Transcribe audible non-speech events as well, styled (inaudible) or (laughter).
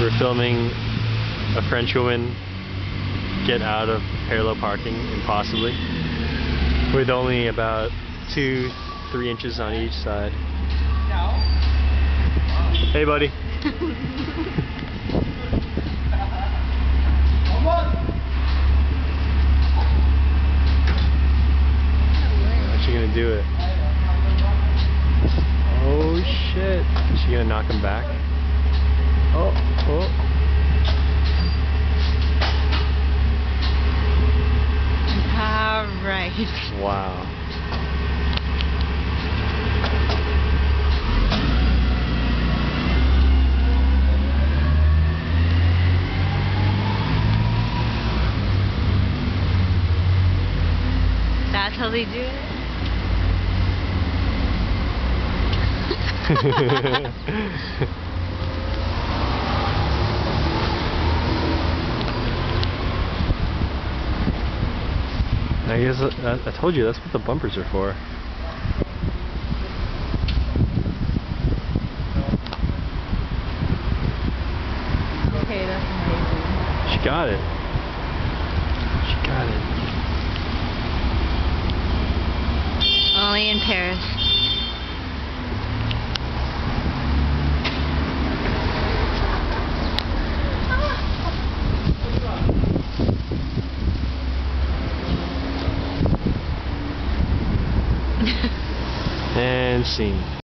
We're filming a French woman get out of parallel parking impossibly with only about two, three inches on each side. Hey, buddy. (laughs) How's she gonna do it? Oh shit. Is she gonna knock him back? Oh, oh. Alright. Wow. That's how they do it? (laughs) (laughs) I guess uh, I, I told you that's what the bumpers are for. Okay, that's amazing. She got it. She got it. Only in Paris. (laughs) And scene.